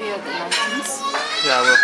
maybe at the 19th. Yeah, I will.